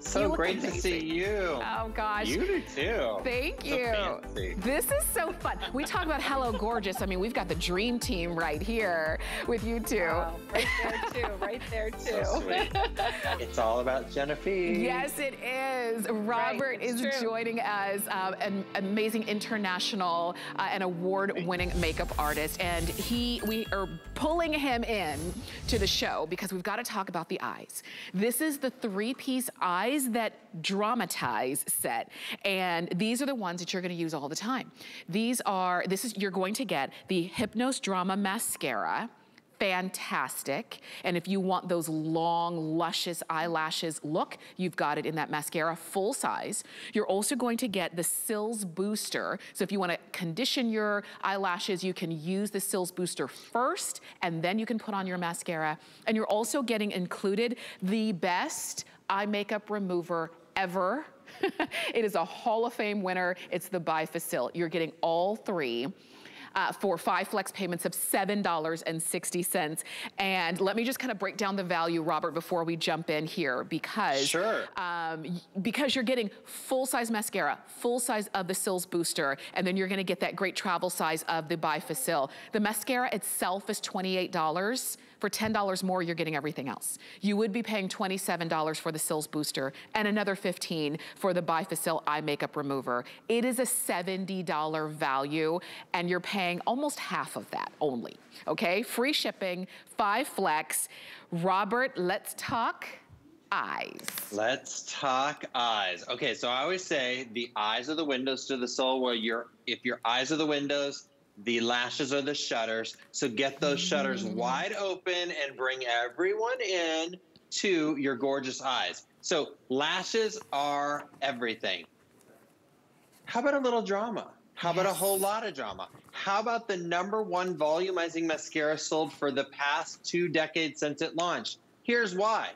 So great to see you. Oh gosh. You do too. Thank you. So this is so fun. We talk about Hello Gorgeous. I mean, we've got the dream team right here with you two. Wow. Right there too. Right there too. So sweet. it's all about Genevieve. Yes, it is. Robert right, is true. joining us, um, an amazing international uh, and award-winning makeup artist, and he we are pulling him in to the show because we've got to talk about the eyes. This is the three-piece eyes eyes that dramatize set. And these are the ones that you're gonna use all the time. These are, this is, you're going to get the Hypnose Drama Mascara, fantastic. And if you want those long, luscious eyelashes look, you've got it in that mascara full size. You're also going to get the Cils Booster. So if you wanna condition your eyelashes, you can use the Cils Booster first, and then you can put on your mascara. And you're also getting included the best eye makeup remover ever. it is a Hall of Fame winner. It's the Bifacil. You're getting all three uh, for five flex payments of $7.60. And let me just kind of break down the value, Robert, before we jump in here because, sure. um, because you're getting full size mascara, full size of the Cils Booster, and then you're gonna get that great travel size of the Bifacil. The mascara itself is $28. For $10 more, you're getting everything else. You would be paying $27 for the Cils Booster and another 15 for the Bifacil Eye Makeup Remover. It is a $70 value and you're paying almost half of that only, okay? Free shipping, five flex. Robert, let's talk eyes. Let's talk eyes. Okay, so I always say the eyes are the windows to the soul where your if your eyes are the windows, the lashes are the shutters. So get those shutters Mm. wide open and bring everyone in to your gorgeous eyes. So lashes are everything. How about a little drama? How about a whole lot of drama? How about the number one volumizing mascara sold for the past two decades since it launched? Here's why.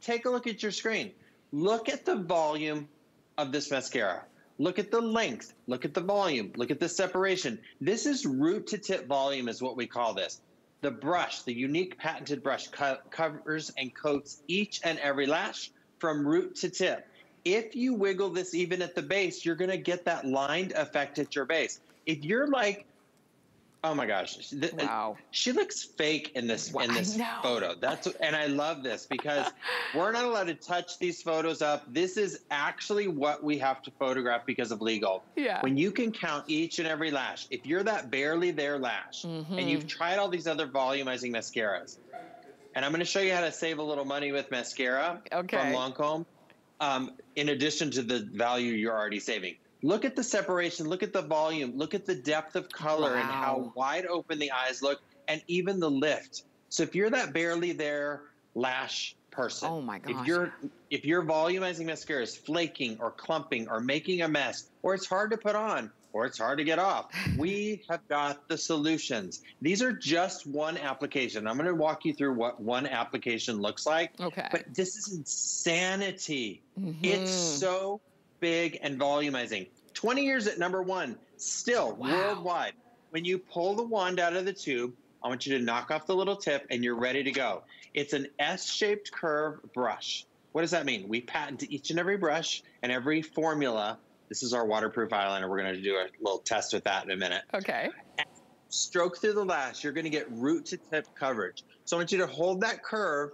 Take a look at your screen. Look at the volume of this mascara. Look at the length. Look at the volume. Look at the separation. This is root to tip volume, is what we call this. The brush, the unique patented brush, co- covers and coats each and every lash from root to tip. If you wiggle this even at the base, you're going to get that lined effect at your base. If you're like, oh my gosh, th- Wow. she looks fake in this in this photo. That's and I love this because we're not allowed to touch these photos up. This is actually what we have to photograph because of legal. Yeah. When you can count each and every lash, if you're that barely there lash, and you've tried all these other volumizing mascaras, and I'm going to show you how to save a little money with mascara Okay. from Lancome, um, in addition to the value you're already saving. Look at the separation, look at the volume, look at the depth of color and how wide open the eyes look, and even the lift. So if you're that barely there lash person, Oh my gosh, if you're if your volumizing mascara is flaking or clumping or making a mess, or it's hard to put on, or it's hard to get off, we have got the solutions. These are just one application. I'm going to walk you through what one application looks like. Okay. But this is insanity. Mm-hmm. It's so big and volumizing. 20 years at number one, still worldwide. When you pull the wand out of the tube, I want you to knock off the little tip and you're ready to go. It's an S shaped curve brush. What does that mean? We patent each and every brush and every formula. This is our waterproof eyeliner. We're going to do a little test with that in a minute Okay. stroke through the lash, you're going to get root to tip coverage. So I want you to hold that curve,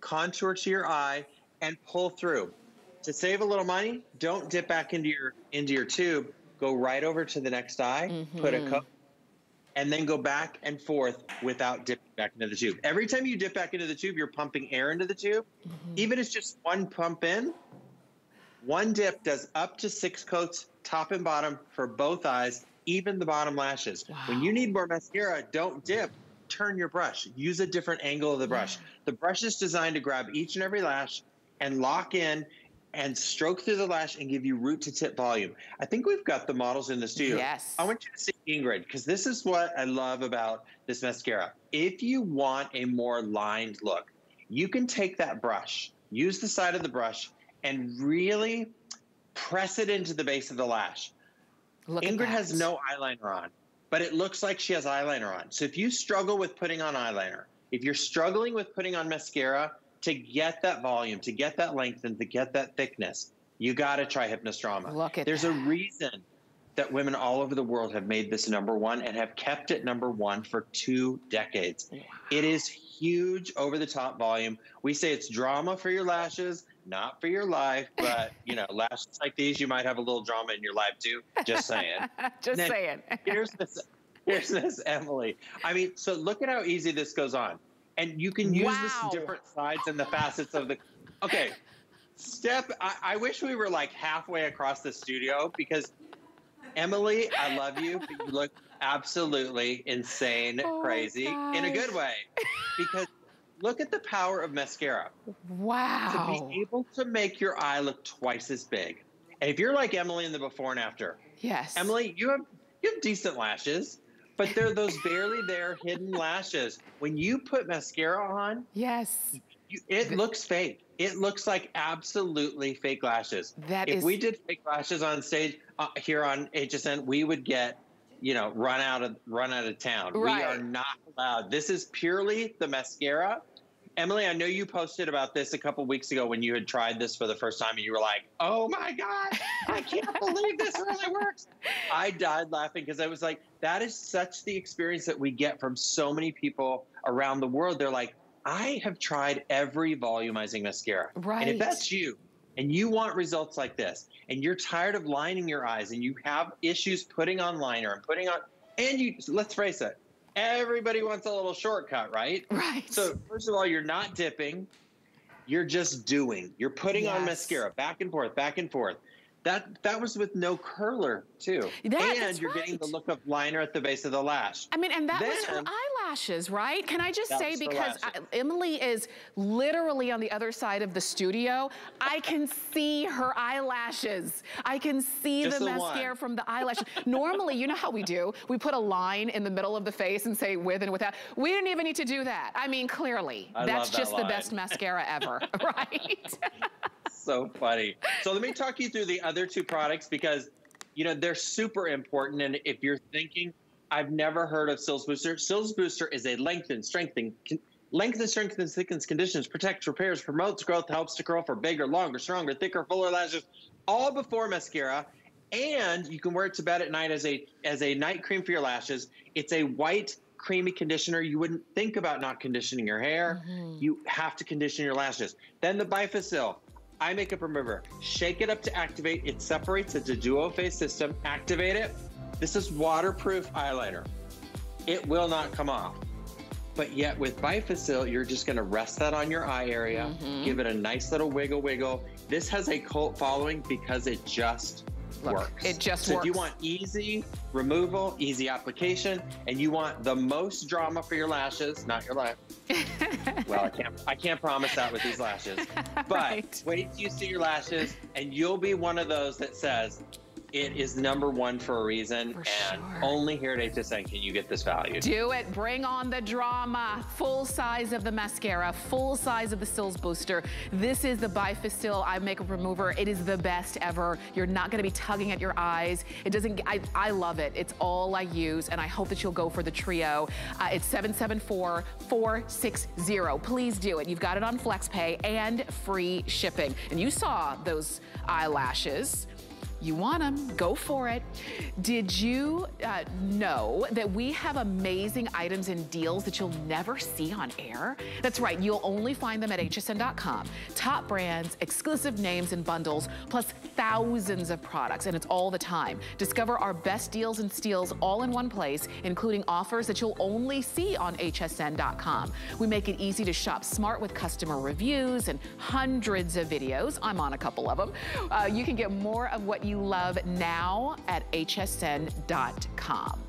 contour to your eye, and pull through. To save a little money, don't dip back into your into your tube. Go right over to the next eye, put a Mhm. coat, and then go back and forth without dipping back into the tube. Every time you dip back into the tube, you're pumping air into the tube. Even if it's just one pump in, one dip does up to six coats, top and bottom, for both eyes, even the bottom lashes. When you need more mascara, don't dip. Turn your brush. Use a different angle of the brush. The brush is designed to grab each and every lash and lock in and stroke through the lash and give you root to tip volume. I think we've got the models in the studio. Yes. I want you to see Ingrid because this is what I love about this mascara. If you want a more lined look, you can take that brush, use the side of the brush, and really press it into the base of the lash. Look Ingrid has no eyeliner on, but it looks like she has eyeliner on. So if you struggle with putting on eyeliner, if you're struggling with putting on mascara to get that volume, to get that length, and to get that thickness, you got to try Hypnose Drama. Look at There's a reason that women all over the world have made this number one and have kept it number one for two decades. It is huge over the top volume. We say it's drama for your lashes, not for your life, but you know, lashes like these, you might have a little drama in your life too. Just saying. Just saying. here's this here's this Emily. I mean, so look at how easy this goes on. And you can use this Wow. in different sides and the facets of the Okay. Step I, I wish we were like halfway across the studio because Emily, I love you, but you look absolutely insane, Oh, crazy in a good way. Because look at the power of mascara. Wow. To be able to make your eye look twice as big. And if you're like Emily in the before and after, Yes. Emily, you have you have decent lashes, but they're those barely there hidden lashes. When you put mascara on, Yes. you, it looks fake. It looks like absolutely fake lashes. That if is- we did fake lashes on stage uh, here on HSN, we would get, you know, run out of run out of town. We are not allowed. This is purely the mascara. Emily, I know you posted about this a couple weeks ago when you had tried this for the first time, and you were like, "Oh my god, I can't believe this really works!" I died laughing because I was like, "That is such the experience that we get from so many people around the world." They're like, "I have tried every volumizing mascara, Right. and if that's you, and you want results like this, and you're tired of lining your eyes, and you have issues putting on liner and putting on, and you let's face it." Everybody wants a little shortcut, right? Right. So first of all, you're not dipping. You're just doing. You're putting on mascara back and forth, back and forth. That that was with no curler too. That- and you're getting the look of liner at the base of the lash. I mean, and that was her eyelashes, right? Can I just say, because I. Emily is literally on the other side of the studio, I can see her eyelashes. I can see Just the the one. mascara from the eyelashes. Normally, you know how we do? We put a line in the middle of the face and say with and without. We didn't even need to do that. I mean, clearly, I that's that just the best mascara ever, right? so funny. So let me talk you through the other two products because you know they're super important. And if you're thinking, I've never heard of Cils Booster. Cils Booster is a lengthen, strengthen, lengthen, strengthens, thickens, conditions, protects, repairs, promotes growth, helps to curl for bigger, longer, stronger, thicker, fuller lashes, all before mascara. And you can wear it to bed at night as a as a night cream for your lashes. It's a white creamy conditioner. You wouldn't think about not conditioning your hair. Mm-hmm. You have to condition your lashes. Then the Bifacil eye makeup remover. Shake it up to activate. It separates. It's a duo phase system. Activate it. This is waterproof eyeliner. It will not come off. But yet with Bifacil, you're just going to rest that on your eye area, mm-hmm. give it a nice little wiggle wiggle. This has a cult following because it just Look, works. it just so if you want easy removal, easy application, and you want the most drama for your lashes, not your life. well, I can't I can't promise that with these lashes. But wait till you see your lashes and you'll be one of those that says it is number one for a reason and only here at HSN can you get this value. Do it. Bring on the drama. Full size of the mascara, full size of the Cils Booster. This is the Bifacil Eye Makeup Remover. It is the best ever. You're not going to be tugging at your eyes. It doesn't, I, I love it. It's all I use, and I hope that you'll go for the trio. Uh, it's 774-460. Please do it. You've got it on FlexPay and free shipping. And you saw those eyelashes. You want them, go for it. Did you uh, know that we have amazing items and deals that you'll never see on air? That's right, you'll only find them at hsn.com. Top brands, exclusive names and bundles, plus thousands of products, and it's all the time. Discover our best deals and steals all in one place, including offers that you'll only see on hsn.com. We make it easy to shop smart with customer reviews and hundreds of videos. I'm on a couple of them. Uh, you can get more of what you love now at hsn.com.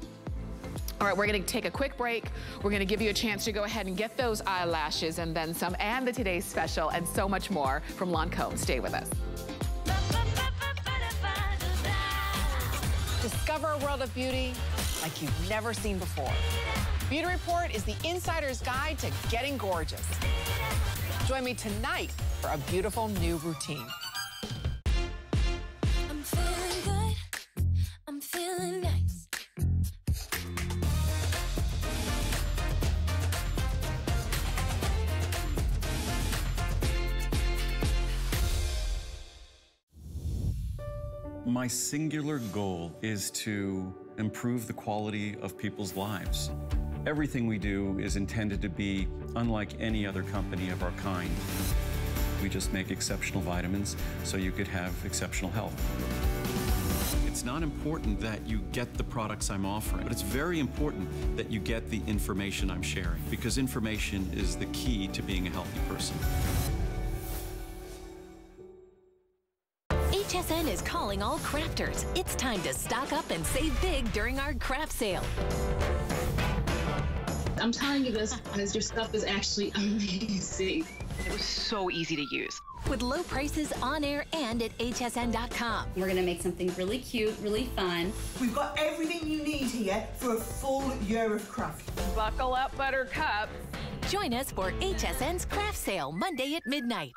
All right, we're gonna take a quick break. We're gonna give you a chance to go ahead and get those eyelashes and then some, and the today's special, and so much more from Lancome. Stay with us. Discover a world of beauty like you've never seen before. Beauty Report is the insider's guide to getting gorgeous. Join me tonight for a beautiful new routine. My singular goal is to improve the quality of people's lives. Everything we do is intended to be unlike any other company of our kind. We just make exceptional vitamins so you could have exceptional health. It's not important that you get the products I'm offering, but it's very important that you get the information I'm sharing because information is the key to being a healthy person. HSN is calling all crafters. It's time to stock up and save big during our craft sale. I'm telling you this because your stuff is actually amazing. It was so easy to use. With low prices on air and at hsn.com. We're gonna make something really cute, really fun. We've got everything you need here for a full year of craft. Buckle up, Buttercup. Join us for HSN's craft sale Monday at midnight.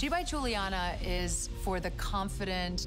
G by Juliana is for the confident,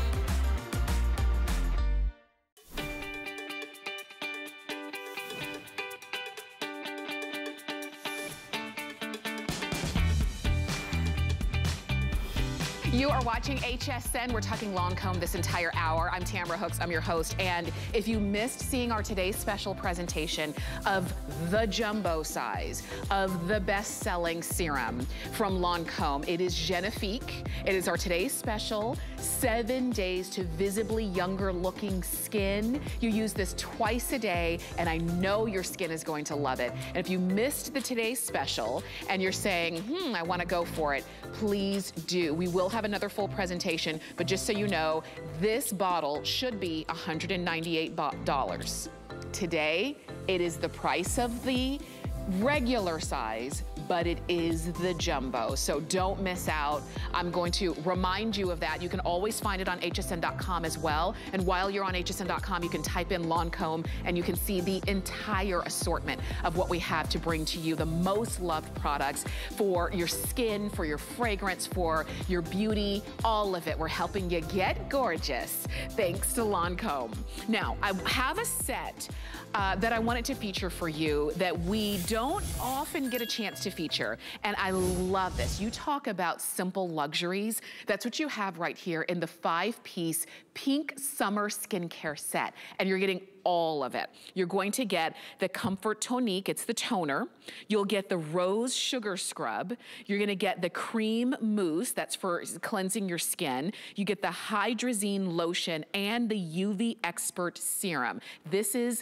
Are watching HSN. We're talking Lancome this entire hour. I'm Tamara Hooks. I'm your host. And if you missed seeing our today's special presentation of the jumbo size of the best-selling serum from Lancome, it is Genifique. It is our today's special. Seven days to visibly younger looking skin. You use this twice a day, and I know your skin is going to love it. And if you missed the today's special and you're saying, hmm, I want to go for it, please do. We will have another full presentation, but just so you know, this bottle should be $198. Today, it is the price of the regular size, but it is the jumbo. So don't miss out. I'm going to remind you of that. You can always find it on hsn.com as well. And while you're on hsn.com, you can type in Lancome and you can see the entire assortment of what we have to bring to you. The most loved products for your skin, for your fragrance, for your beauty, all of it. We're helping you get gorgeous thanks to Lancome. Now, I have a set uh, that I wanted to feature for you that we don't often get a chance to feature. And I love this. You talk about simple luxuries. That's what you have right here in the five-piece pink summer skincare set. And you're getting all of it. You're going to get the Comfort Tonique, it's the toner. You'll get the Rose Sugar Scrub. You're gonna get the Cream Mousse, that's for cleansing your skin. You get the Hydra Zen Lotion and the UV Expert Serum. This is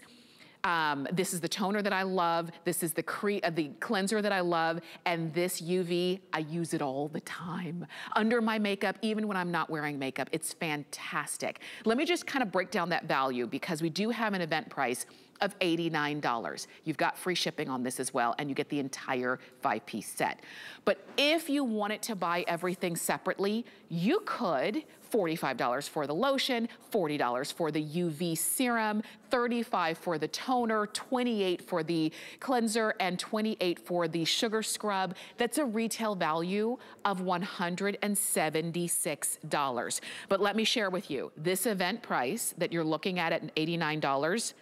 um, this is the toner that I love. This is the, uh, the cleanser that I love. And this UV, I use it all the time. Under my makeup, even when I'm not wearing makeup, it's fantastic. Let me just kind of break down that value because we do have an event price of $89. You've got free shipping on this as well, and you get the entire five-piece set. But if you wanted to buy everything separately, you could $45 for the lotion, $40 for the UV serum, 35 for the toner, 28 for the cleanser, and 28 for the sugar scrub. That's a retail value of $176. But let me share with you, this event price that you're looking at at $89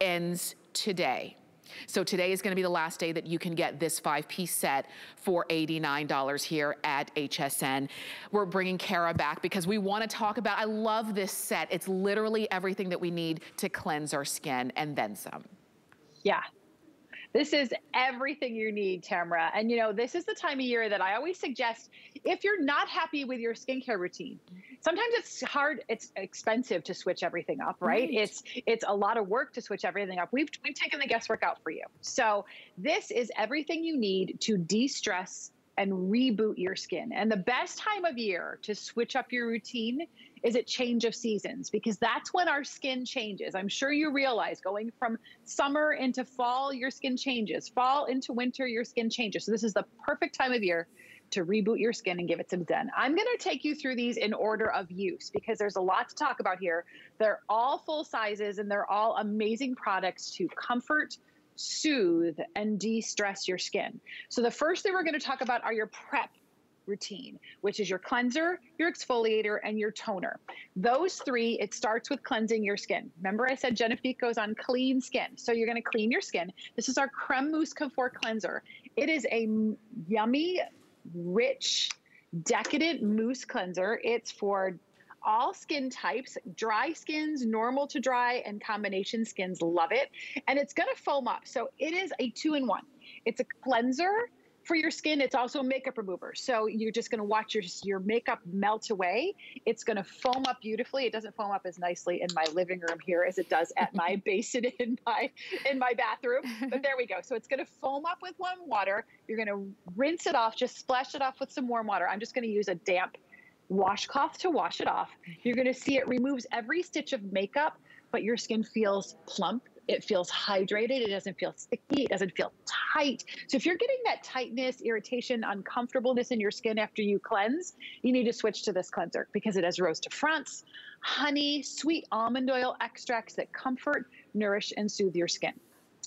ends today. So today is gonna be the last day that you can get this five-piece set for $89 here at HSN. We're bringing Cara back because we wanna talk about, I love this set. It's literally everything that we need to cleanse our skin and then some. Yeah, this is everything you need, Tamara. And you know, this is the time of year that I always suggest if you're not happy with your skincare routine, sometimes it's hard, it's expensive to switch everything up, right? right? It's it's a lot of work to switch everything up. We've we've taken the guesswork out for you. So this is everything you need to de-stress and reboot your skin. And the best time of year to switch up your routine is at change of seasons because that's when our skin changes. I'm sure you realize going from summer into fall, your skin changes. Fall into winter, your skin changes. So this is the perfect time of year to reboot your skin and give it some zen. I'm going to take you through these in order of use because there's a lot to talk about here. They're all full sizes and they're all amazing products to comfort, soothe, and de-stress your skin. So the first thing we're going to talk about are your prep routine, which is your cleanser, your exfoliator, and your toner. Those three, it starts with cleansing your skin. Remember I said Genifique goes on clean skin. So you're gonna clean your skin. This is our Creme Mousse Comfort Cleanser. It is a yummy, rich, decadent mousse cleanser. It's for all skin types, dry skins, normal to dry, and combination skins love it. And it's going to foam up. So it is a two in one. It's a cleanser for your skin. It's also a makeup remover. So you're just going to watch your, your makeup melt away. It's going to foam up beautifully. It doesn't foam up as nicely in my living room here as it does at my basin in my in my bathroom. But there we go. So it's going to foam up with warm water. You're going to rinse it off. Just splash it off with some warm water. I'm just going to use a damp washcloth to wash it off. You're going to see it removes every stitch of makeup, but your skin feels plump. It feels hydrated. It doesn't feel sticky. It doesn't feel tight. So if you're getting that tightness, irritation, uncomfortableness in your skin after you cleanse, you need to switch to this cleanser because it has rose de France, honey, sweet almond oil extracts that comfort, nourish, and soothe your skin.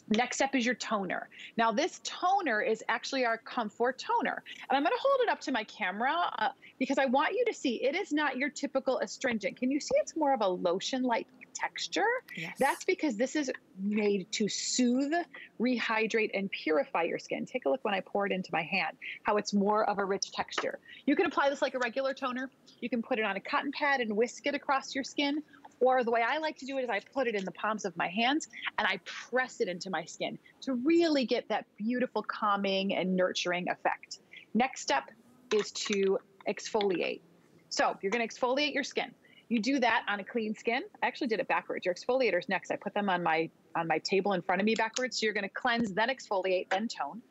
Next step is your toner. Now, this toner is actually our Comfort toner. And I'm going to hold it up to my camera uh, because I want you to see it is not your typical astringent. Can you see it's more of a lotion like texture? Yes. That's because this is made to soothe, rehydrate, and purify your skin. Take a look when I pour it into my hand, how it's more of a rich texture. You can apply this like a regular toner. You can put it on a cotton pad and whisk it across your skin. Or the way I like to do it is I put it in the palms of my hands and I press it into my skin to really get that beautiful calming and nurturing effect. Next step is to exfoliate. So you're going to exfoliate your skin. You do that on a clean skin. I actually did it backwards. Your exfoliators next. I put them on my on my table in front of me backwards. So you're going to cleanse, then exfoliate, then tone.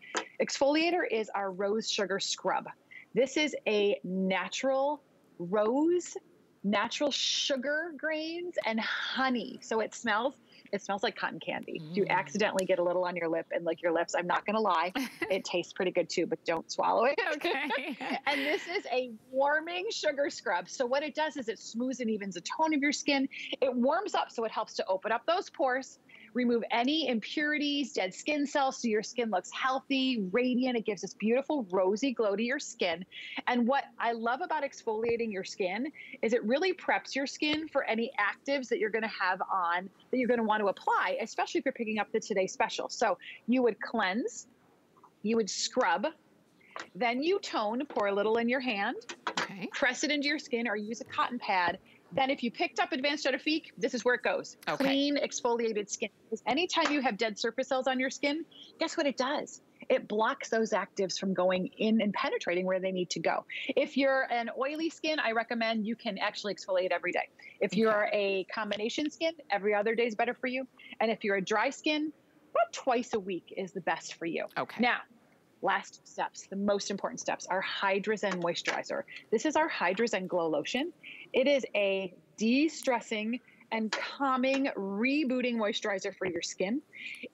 Exfoliator is our rose sugar scrub. This is a natural rose natural sugar grains and honey. So it smells it smells like cotton candy. Mm. You accidentally get a little on your lip and lick your lips. I'm not going to lie. it tastes pretty good too, but don't swallow it. Okay. and this is a warming sugar scrub. So what it does is it smooths and evens the tone of your skin. It warms up so it helps to open up those pores remove any impurities, dead skin cells, so your skin looks healthy, radiant. It gives this beautiful rosy glow to your skin. And what I love about exfoliating your skin is it really preps your skin for any actives that you're going to have on that you're going to want to apply, especially if you're picking up the Today Special. So you would cleanse, you would scrub, then you tone, pour a little in your hand, okay. press it into your skin or use a cotton pad then if you picked up Advanced Genifique, this is where it goes. Okay. Clean, exfoliated skin. Because anytime you have dead surface cells on your skin, guess what it does? It blocks those actives from going in and penetrating where they need to go. If you're an oily skin, I recommend you can actually exfoliate every day. If you're a combination skin, every other day is better for you. And if you're a dry skin, about twice a week is the best for you. Okay. Now, last steps, the most important steps, our Hydra Zen moisturizer. This is our Hydra Zen Glow Lotion. It is a de stressing and calming, rebooting moisturizer for your skin.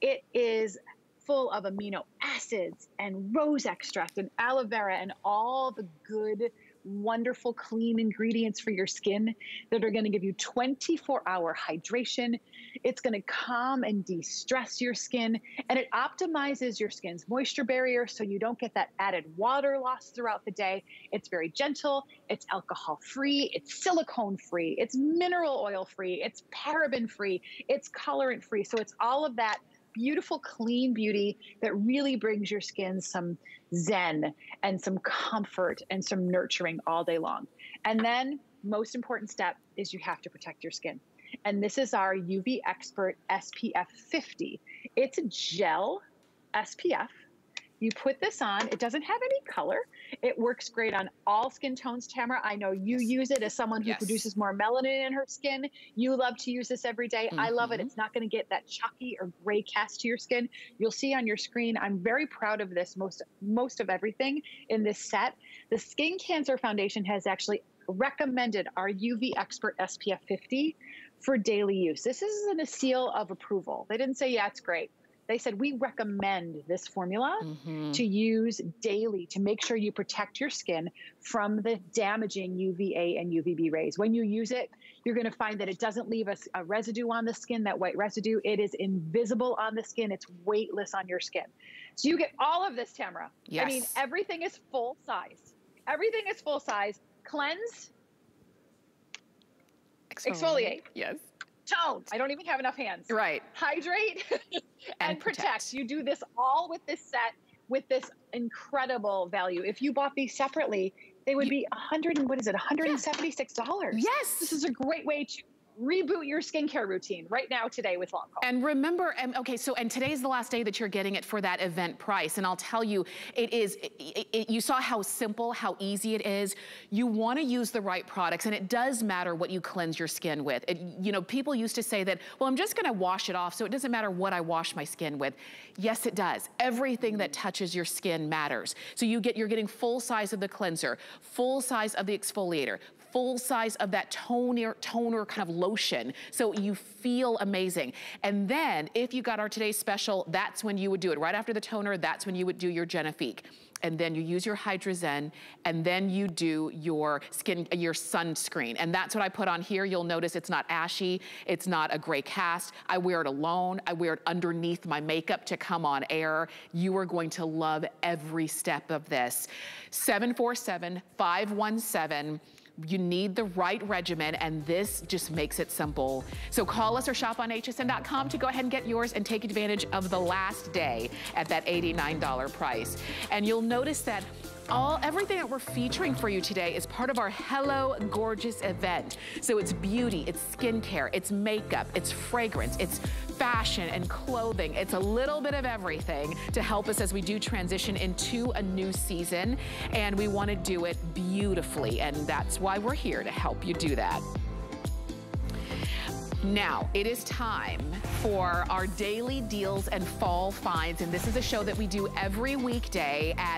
It is full of amino acids and rose extract and aloe vera and all the good wonderful clean ingredients for your skin that are going to give you 24 hour hydration. It's going to calm and de stress your skin and it optimizes your skin's moisture barrier so you don't get that added water loss throughout the day. It's very gentle, it's alcohol free, it's silicone free, it's mineral oil free, it's paraben free, it's colorant free. So it's all of that beautiful, clean beauty that really brings your skin some zen and some comfort and some nurturing all day long. And then, most important step is you have to protect your skin. And this is our UV Expert SPF 50. It's a gel SPF you put this on. It doesn't have any color. It works great on all skin tones, Tamara. I know you use it as someone who Yes. produces more melanin in her skin. You love to use this every day. I love it. Mhm. It's not going to get that chalky or gray cast to your skin. You'll see on your screen. I'm very proud of this. Most most of everything in this set. The Skin Cancer Foundation has actually recommended our UV Expert SPF 50 for daily use. This isn't a seal of approval. They didn't say, yeah, it's great. They said, we recommend this formula Mm-hmm. to use daily to make sure you protect your skin from the damaging UVA and UVB rays. When you use it, you're going to find that it doesn't leave a residue on the skin, that white residue. It is invisible on the skin, it's weightless on your skin. So you get all of this, Tamara. I mean, everything is full size. Everything is full size. Cleanse, exfoliate, Yes. Tone. I don't even have enough hands. Right. Hydrate and, And protect. protect. You do this all with this set with this incredible value. If you bought these separately, They would be a hundred and what is it, $176. Yes. This is a great way to reboot your skincare routine right now today with Lancome. And remember, okay, so, and today's the last day that you're getting it for that event price. And I'll tell you, it is, it, it, you saw how simple, how easy it is. You wanna use the right products and it does matter what you cleanse your skin with. It, you know, people used to say that, well, I'm just gonna wash it off, so it doesn't matter what I wash my skin with. Yes, it does. Everything that touches your skin matters. So you get, you're getting full size of the cleanser, full size of the exfoliator, full size of that toner, toner kind of lotion. So you feel amazing. And then if you got our today's special, that's when you would do it. Right after the toner, that's when you would do your Genifique and then you use your Hydra Zen, and then you do your skin, your sunscreen. And that's what I put on here. You'll notice it's not ashy, it's not a gray cast. I wear it alone. I wear it underneath my makeup to come on air. You are going to love every step of this. 747-517 you need the right regimen and this just makes it simple. So call us or shop on hsn.com to go ahead and get yours and take advantage of the last day at that $89 price. And you'll notice that all everything that we're featuring for you today is part of our Hello Gorgeous event. So it's beauty, it's skincare, it's makeup, it's fragrance, it's fashion and clothing. It's a little bit of everything to help us as we do transition into a new season. And we want to do it beautifully. And that's why we're here to help you do that. Now, it is time for our daily deals and fall finds. And this is a show that we do every weekday at